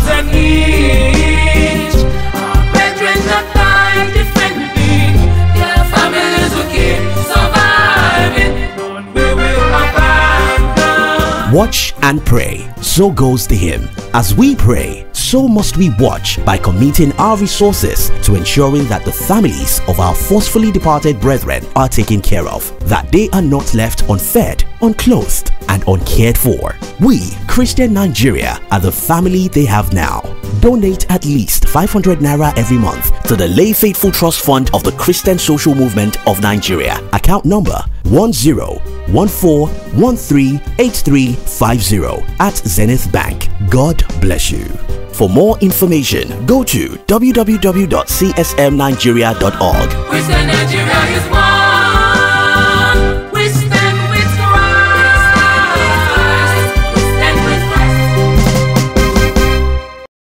cause. Our defending their families keep surviving. None we will abandon. Watch and pray. So goes the hymn. As we pray, so must we watch by committing our resources to ensuring that the families of our forcefully departed brethren are taken care of, that they are not left unfed, unclothed, and uncared for. We, Christian Nigeria, are the family they have now. Donate at least 500 naira every month to the Lay Faithful Trust Fund of the Christian Social Movement of Nigeria. Account number 1014138350 at Zenith Bank. God bless you. For more information, go to www.csmnigeria.org.